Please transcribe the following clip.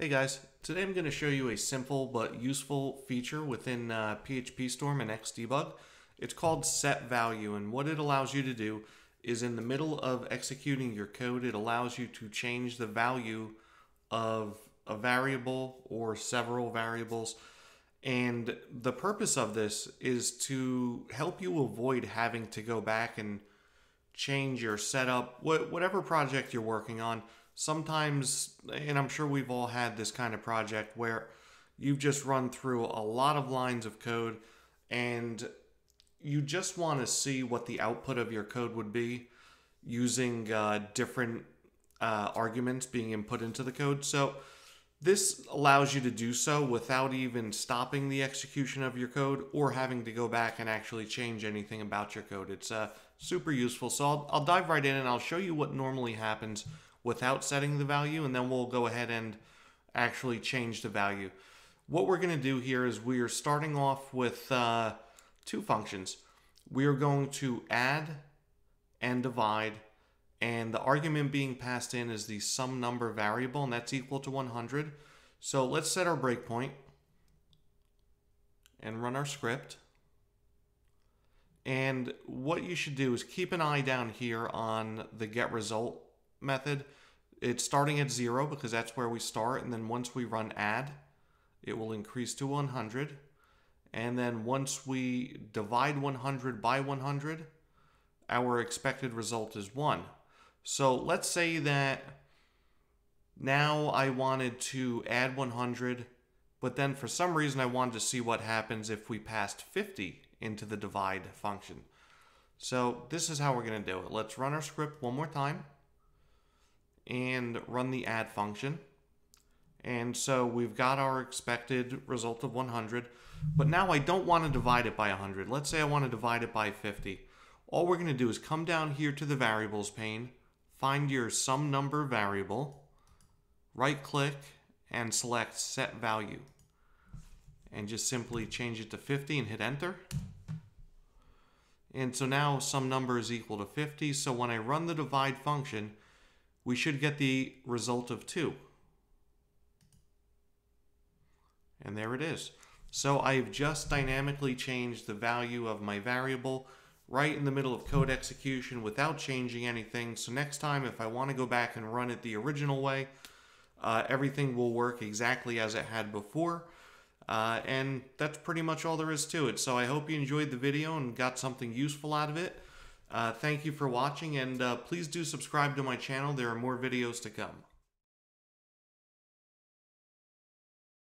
Hey guys, today I'm going to show you a simple but useful feature within uh, PhpStorm and Xdebug. It's called set value and what it allows you to do is in the middle of executing your code it allows you to change the value of a variable or several variables and the purpose of this is to help you avoid having to go back and change your setup, whatever project you're working on sometimes, and I'm sure we've all had this kind of project where you've just run through a lot of lines of code and you just want to see what the output of your code would be using uh, different uh, arguments being input into the code. So this allows you to do so without even stopping the execution of your code or having to go back and actually change anything about your code. It's uh, super useful. So I'll, I'll dive right in and I'll show you what normally happens without setting the value, and then we'll go ahead and actually change the value. What we're going to do here is we are starting off with uh, two functions. We are going to add and divide, and the argument being passed in is the sum number variable, and that's equal to 100. So let's set our breakpoint and run our script. And what you should do is keep an eye down here on the get result method, it's starting at zero because that's where we start. And then once we run add, it will increase to 100. And then once we divide 100 by 100, our expected result is 1. So let's say that now I wanted to add 100, but then for some reason I wanted to see what happens if we passed 50 into the divide function. So this is how we're going to do it. Let's run our script one more time and run the add function. And so we've got our expected result of 100, but now I don't want to divide it by 100. Let's say I want to divide it by 50. All we're going to do is come down here to the variables pane, find your sum number variable, right click, and select set value. And just simply change it to 50 and hit enter. And so now sum number is equal to 50. So when I run the divide function, we should get the result of 2. And there it is. So I've just dynamically changed the value of my variable right in the middle of code execution without changing anything. So next time, if I want to go back and run it the original way, uh, everything will work exactly as it had before. Uh, and that's pretty much all there is to it. So I hope you enjoyed the video and got something useful out of it. Uh, thank you for watching, and uh, please do subscribe to my channel. There are more videos to come.